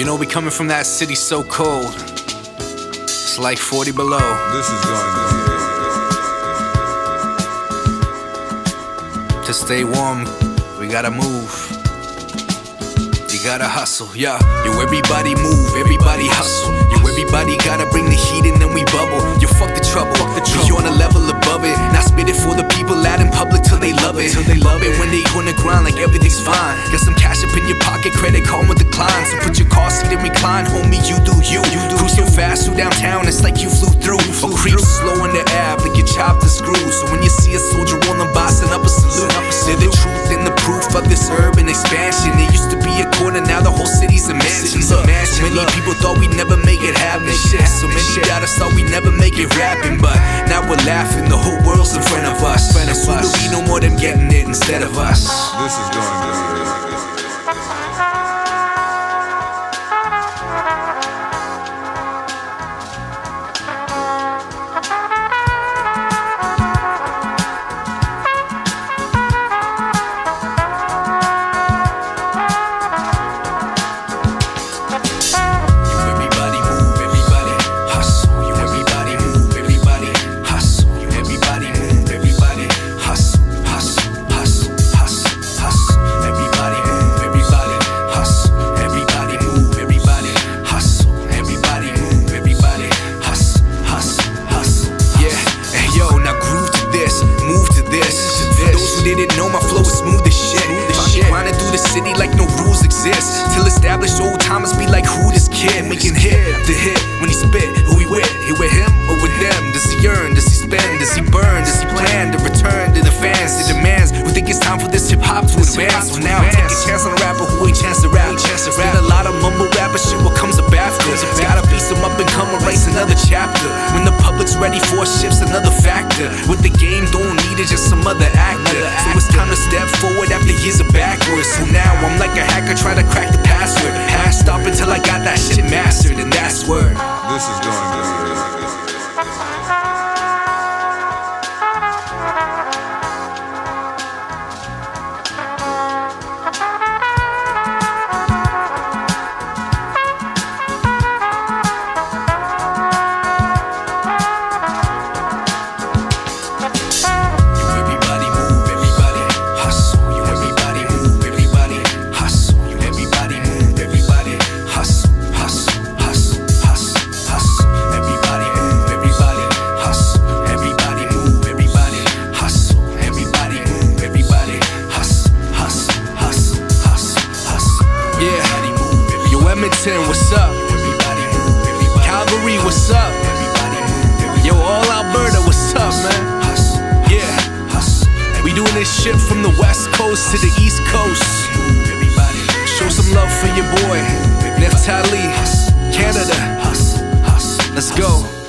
You know we coming from that city so cold. It's like 40 below. This is going to To stay warm, we gotta move. You gotta hustle, yeah. Yo, everybody move, everybody hustle. Yo, everybody gotta bring the heat and then we bubble. Yo, fuck the trouble, fuck the trouble. You on a level above it. Now spit it for the people out in public till they love it. Till they love it. When they on the grind like everything's fine. Got some downtown, it's like you flew through. You flew or creep through. slow in the app, like you chopped the screws. So when you see a soldier on the boss and up a salute, they're the truth and the proof of this urban expansion. It used to be a corner, now the whole city's a mansion. Look, so many people thought we'd never make it happen. Shit, so many got us thought we'd never make it rapping, but now we're laughing. The whole world's in front of us. And soon to be no more them getting it instead of us. This is going good. Didn't know my flow was smooth as shit. Finally grinding through the city like no rules exist. Till established old timers be like, who this kid? Making hit after hit when he spit. Who he with? He with him or with them? Does he earn? Does he spend? Does he burn? Does he plan to return to the fans? The demands. We think it's time for this hip hop to advance. So now taking a chance on a rapper who ain't chance to rap. Spend a lot of mumble rapper shit. What comes up after? Gotta be some up and come erase another chapter. When the ready for shifts, another factor. With the game, don't need it, just some other actor. So it's time to step forward after years of backwards. So now I'm like a hacker trying to crack the password. Hash Edmonton, what's up? Calgary, what's up? Yo, all Alberta, what's up, man? Yeah, we doing this shit from the west coast to the east coast. Show some love for your boy, Neftali, Canada. Let's go.